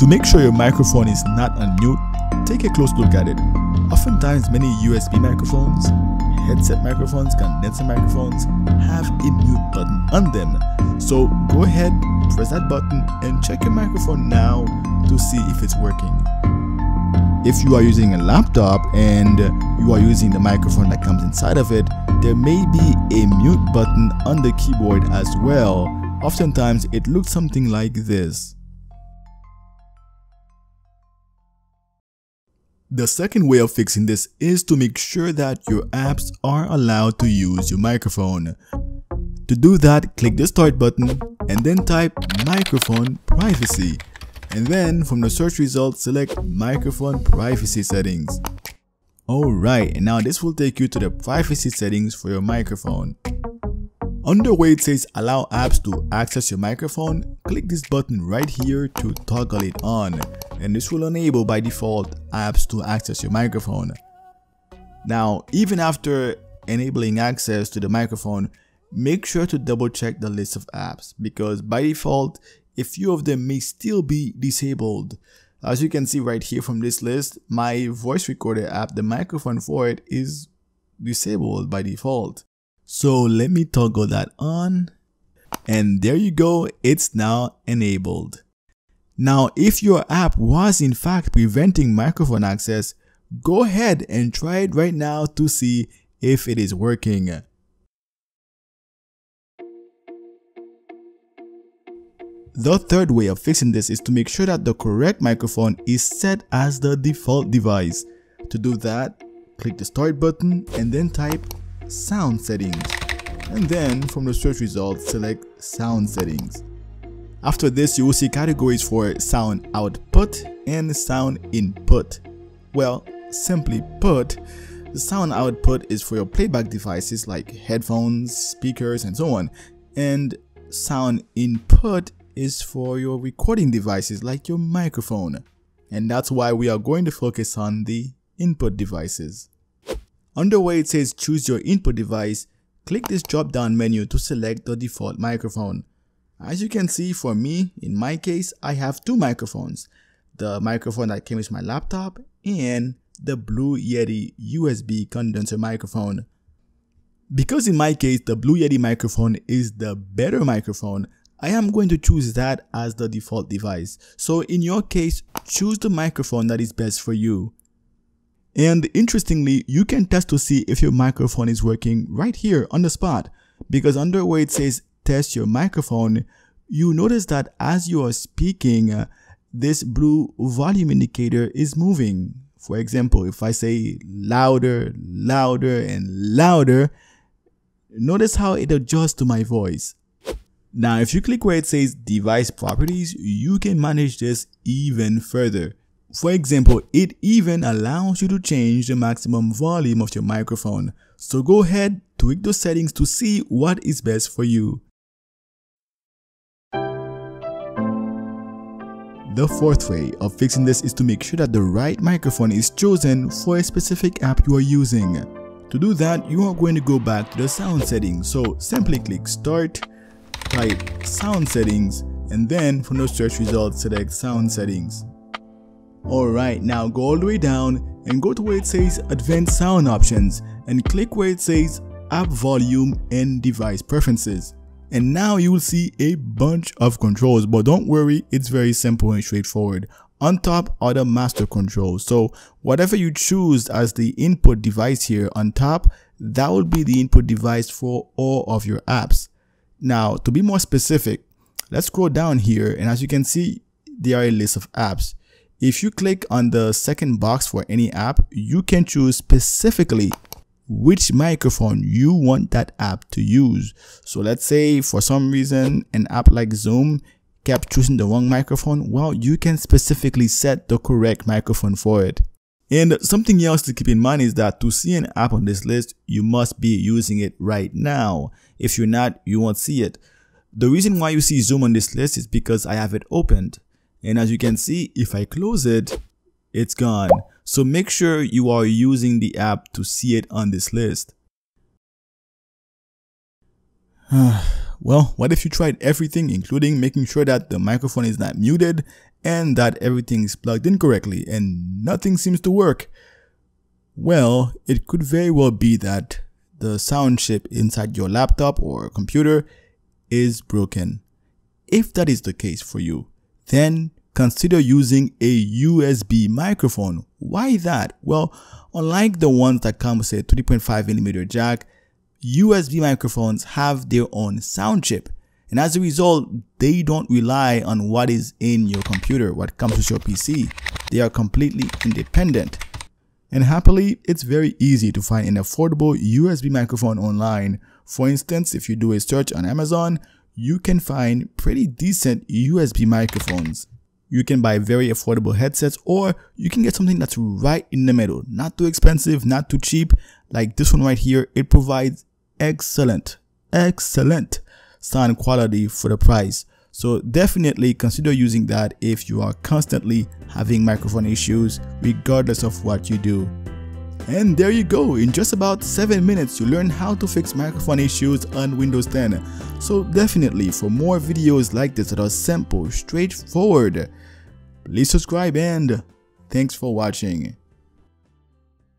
To make sure your microphone is not on mute, take a close look at it. Oftentimes many USB microphones, headset microphones, condenser microphones have a mute button on them. So go ahead, press that button and check your microphone now to see if it's working. If you are using a laptop and you are using the microphone that comes inside of it, there may be a mute button on the keyboard as well. Oftentimes it looks something like this. The second way of fixing this is to make sure that your apps are allowed to use your microphone. To do that, click the start button and then type microphone privacy. And then from the search results, select microphone privacy settings. Alright, and now this will take you to the privacy settings for your microphone. Under where it says allow apps to access your microphone, click this button right here to toggle it on and this will enable by default apps to access your microphone. Now, even after enabling access to the microphone, make sure to double check the list of apps because by default, a few of them may still be disabled. As you can see right here from this list, my voice recorder app, the microphone for it is disabled by default. So let me toggle that on and there you go, it's now enabled. Now, if your app was in fact preventing microphone access, go ahead and try it right now to see if it is working. The third way of fixing this is to make sure that the correct microphone is set as the default device. To do that, click the start button and then type sound settings. And then from the search results, select sound settings. After this, you will see categories for sound output and sound input. Well, simply put, the sound output is for your playback devices like headphones, speakers, and so on. And sound input is for your recording devices like your microphone. And that's why we are going to focus on the input devices. Under where it says choose your input device, click this drop down menu to select the default microphone. As you can see for me, in my case, I have two microphones. The microphone that came with my laptop and the Blue Yeti USB condenser microphone. Because in my case, the Blue Yeti microphone is the better microphone, I am going to choose that as the default device. So in your case, choose the microphone that is best for you. And interestingly, you can test to see if your microphone is working right here on the spot because under where it says test your microphone, you notice that as you are speaking, uh, this blue volume indicator is moving. For example, if I say louder, louder, and louder, notice how it adjusts to my voice. Now, if you click where it says device properties, you can manage this even further. For example, it even allows you to change the maximum volume of your microphone. So go ahead, tweak those settings to see what is best for you. The fourth way of fixing this is to make sure that the right microphone is chosen for a specific app you are using. To do that, you are going to go back to the sound settings. So simply click start, type sound settings, and then from the search results, select sound settings. Alright, now go all the way down and go to where it says Advanced Sound Options and click where it says App Volume and Device Preferences. And now you will see a bunch of controls, but don't worry, it's very simple and straightforward. On top are the master controls. So whatever you choose as the input device here on top, that will be the input device for all of your apps. Now, to be more specific, let's scroll down here and as you can see, there are a list of apps. If you click on the second box for any app, you can choose specifically which microphone you want that app to use. So let's say for some reason an app like Zoom kept choosing the wrong microphone, well, you can specifically set the correct microphone for it. And something else to keep in mind is that to see an app on this list, you must be using it right now. If you're not, you won't see it. The reason why you see Zoom on this list is because I have it opened. And as you can see, if I close it, it's gone. So make sure you are using the app to see it on this list. well, what if you tried everything, including making sure that the microphone is not muted and that everything is plugged in correctly and nothing seems to work, well, it could very well be that the sound chip inside your laptop or computer is broken. If that is the case for you, then consider using a USB microphone. Why that? Well, unlike the ones that come with a 3.5mm jack, USB microphones have their own sound chip. And as a result, they don't rely on what is in your computer, what comes with your PC. They are completely independent. And happily, it's very easy to find an affordable USB microphone online. For instance, if you do a search on Amazon, you can find pretty decent USB microphones. You can buy very affordable headsets or you can get something that's right in the middle. Not too expensive, not too cheap. Like this one right here, it provides excellent, excellent sound quality for the price. So definitely consider using that if you are constantly having microphone issues regardless of what you do. And there you go, in just about 7 minutes you learn how to fix microphone issues on Windows 10. So definitely for more videos like this that are simple, straightforward, please subscribe and thanks for watching.